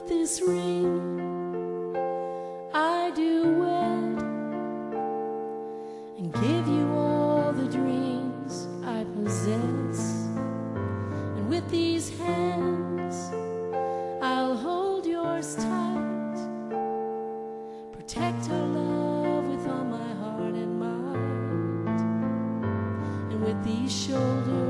with this ring. I do wed and give you all the dreams I possess. And with these hands I'll hold yours tight. Protect our love with all my heart and mind. And with these shoulders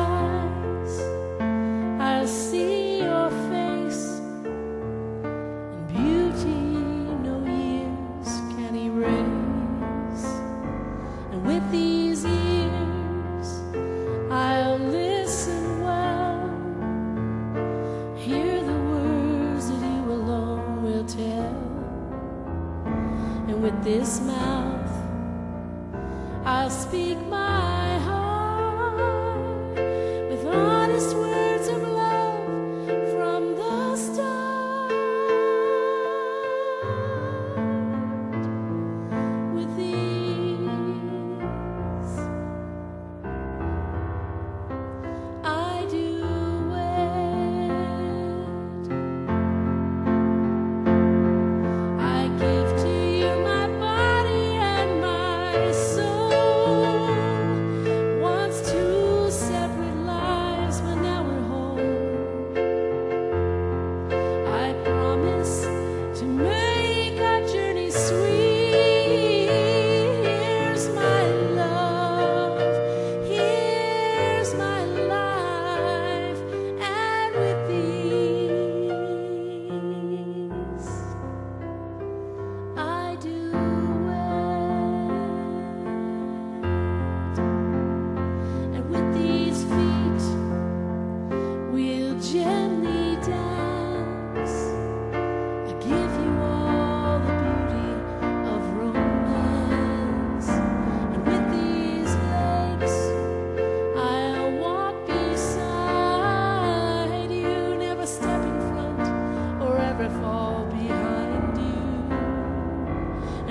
and with this mouth. I'll speak my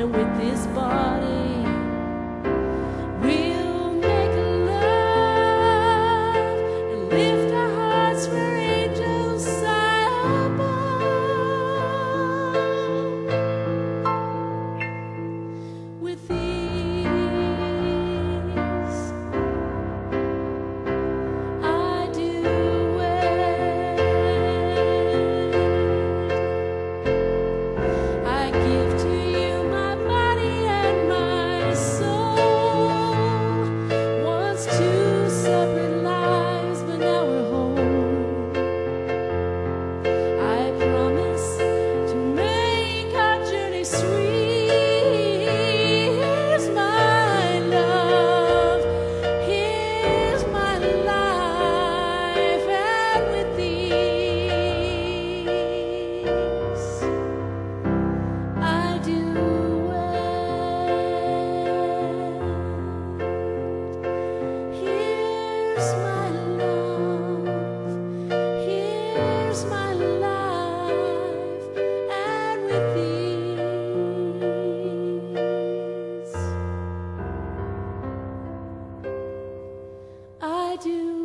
and with this body. do.